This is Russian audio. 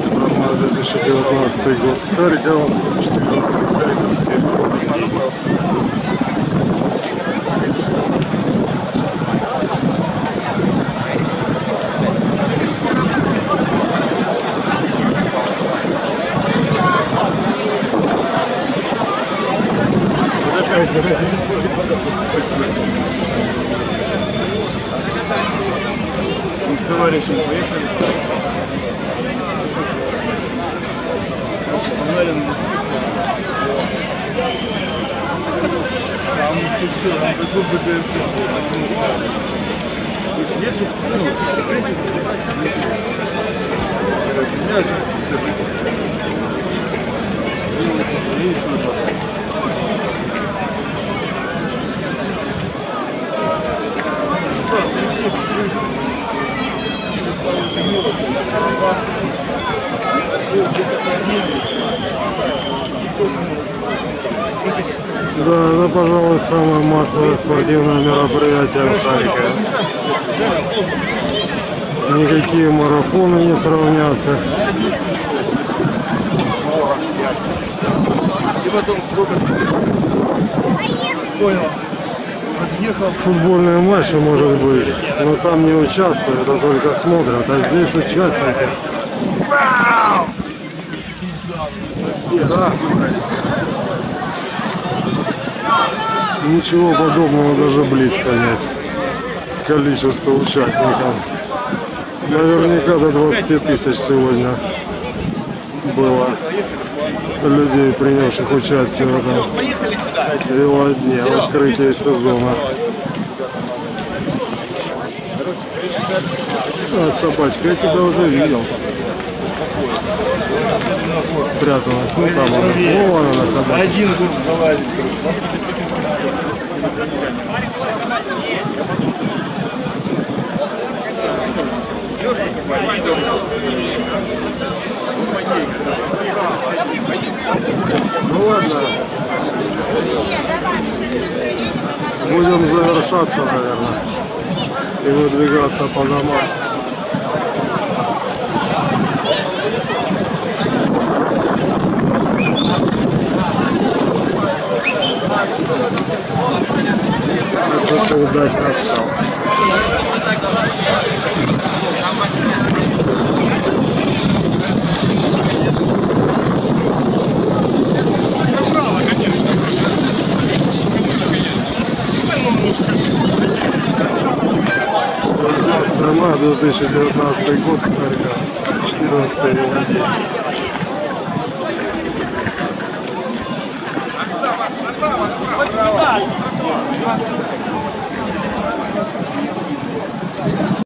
15 мая 2019 год. Харьков, 14 Харьковский. С товарищем поехали. Там все, там такой БДС. То есть нет же, ну, Короче, мяч. Да, это, пожалуй, самое массовое спортивное мероприятие в Харькове. Никакие марафоны не сравнятся. И потом? Понял. Футбольные матчи, может быть, но там не участвуют, а только смотрят. А здесь участники. Да. Ничего подобного даже близко нет. Количество участников. Наверняка до 20 тысяч сегодня было людей, принявших участие в этом велодне, в открытии сезона. А, собачка, я тебя уже видел. Спряталась. Ну там она. Вон она собака. Один был залазить. Ну ладно. Будем завершаться, наверное. И выдвигаться по домам. Это ты удачно стал. мая 2019 год, Харьков, 14 день. Направо, направо.